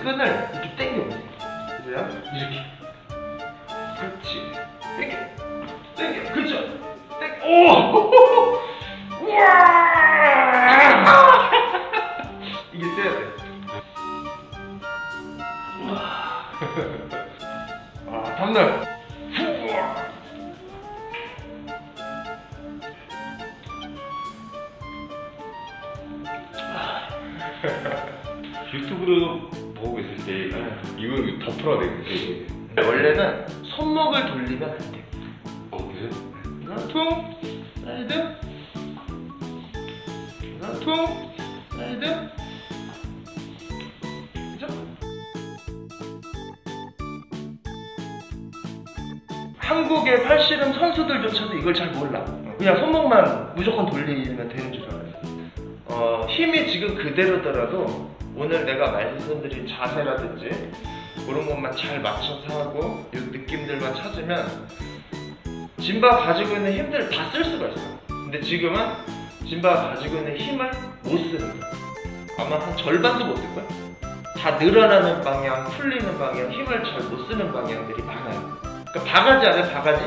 끈을 이렇게 당겨보세요. 보세요. 이렇게. 그렇지. 당겨. 당겨. 그렇죠. 당겨. 오! 우와! 이게 세야 돼. 아, 탐날. 우와. 유튜브로 보고 있을 때 이거 덮으라 되겠지. 원래는 손목을 돌리면 안 돼. 어 그래? 하나, 퉁, 사이드. 퉁, 사이드. 그죠? 한국의 팔씨름 선수들조차도 이걸 잘 몰라. 그냥 손목만 무조건 돌리면 되는 줄 알아요. 어, 힘이 지금 그대로더라도 오늘 내가 말씀드린 자세라든지 그런 것만 잘 맞춰서 하고 이 느낌들만 찾으면 짐바가 가지고 있는 힘들을 다 쓸 수가 있어. 근데 지금은 짐바가 가지고 있는 힘을 못 쓰는 거야. 아마 한 절반도 못 쓸 거야. 다 늘어나는 방향, 풀리는 방향, 힘을 잘 못 쓰는 방향들이 많아요. 그러니까 바가지 안에 바가지?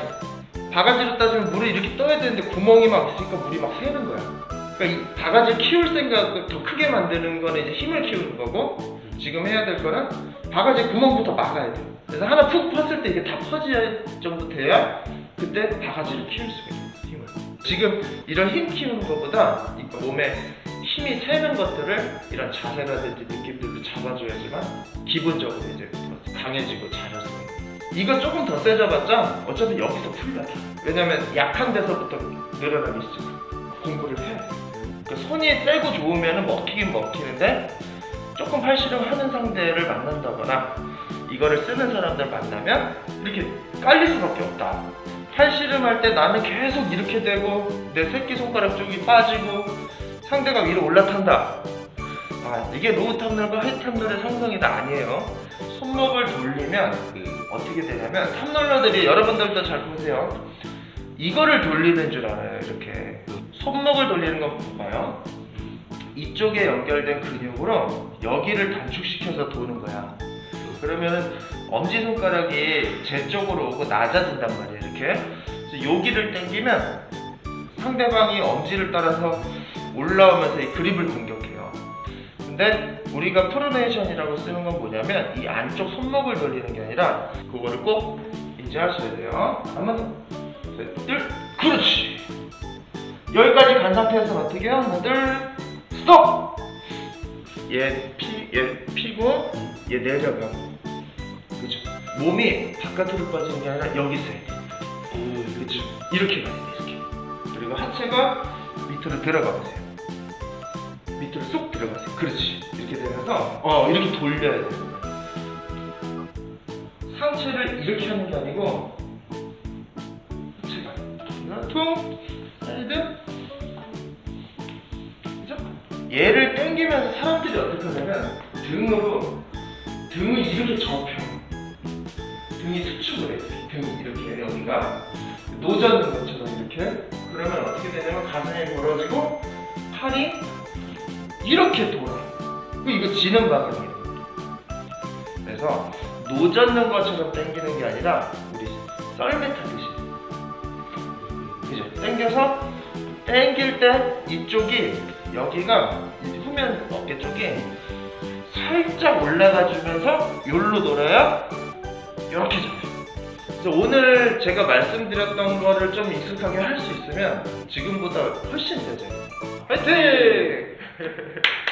바가지로 따지면 물이 이렇게 떠야 되는데 구멍이 막 있으니까 물이 막 새는 거야. 그러니까 이 바가지를 키울 생각을 더 크게 만드는 거는 이제 힘을 키우는 거고 지금 해야 될 거는 바가지 구멍부터 막아야 돼. 그래서 하나 푹 팠을 때 이게 다 퍼질 정도 돼야 그때 바가지를 키울 수가 거야, 힘을. 지금 이런 힘 키우는 것보다 이 몸에 힘이 새는 것들을 이런 자세라든지 느낌들도 잡아줘야지만 기본적으로 이제 강해지고 잘할 수가. 이거 조금 더 세져봤자 어차피 여기서 풀려. 왜냐면 약한 데서부터 늘어나기 시작. 공부를 해. 그러니까 손이 세고 좋으면 먹히긴 먹히는데 조금 팔씨름 하는 상대를 만난다거나 이거를 쓰는 사람들 만나면 이렇게 깔릴 수밖에 없다. 팔씨름 할 때 나는 계속 이렇게 되고 내 새끼손가락 쪽이 빠지고 상대가 위로 올라탄다. 아 이게 low toproll과 high toproll의 상성이다 아니에요. 손목을 돌리면 그 어떻게 되냐면 toproller들이 여러분들도 잘 보세요. 이거를 돌리는 줄 알아요 이렇게 손목을 돌리는 건 봐봐요. 이쪽에 연결된 근육으로 여기를 단축시켜서 도는 거야. 그러면은 엄지손가락이 제 쪽으로 오고 낮아진단 말이에요, 이렇게. 여기를 당기면 상대방이 엄지를 따라서 올라오면서 이 그립을 공격해요. 근데 우리가 프로네이션이라고 쓰는 건 뭐냐면 이 안쪽 손목을 돌리는 게 아니라 그거를 꼭 인지하셔야 돼요. 한번 더. 셋, 둘, 그렇지. 여기까지 간 상태에서 어떻게 해요? 하나, 둘, 스톱! 얘 피, 얘 피고, 얘 내려가. 그죠? 몸이 바깥으로 빠지는 게 아니라 여기 있어야 돼. 그죠? 이렇게 가야 돼, 이렇게. 그리고 하체가 밑으로 들어가 보세요. 밑으로 쏙 들어가세요. 그렇지. 이렇게 되면서, 어, 이렇게 돌려야 돼. 상체를 이렇게 하는 게 아니고, 하체가. 하나, 퉁, 사이드? 얘를 당기면서 사람들이 어떻게 하냐면 등으로 등을 이렇게 접혀. 등이 수축을 해 등이 이렇게 여기가 노젓는 것처럼 이렇게. 그러면 어떻게 되냐면 가슴이 벌어지고 팔이 이렇게 돌아 그 이거 지는 방향이에요. 그래서 노젓는 것처럼 당기는 게 아니라 우리 썰매 타듯이 그죠? 당겨서 당길 때 이쪽이 여기가 이 후면 어깨 쪽이 살짝 올라가 주면서 요로 돌아야 이렇게 잡혀요. 그래서 오늘 제가 말씀드렸던 거를 좀 익숙하게 할 수 있으면 지금보다 훨씬 되죠. 화이팅!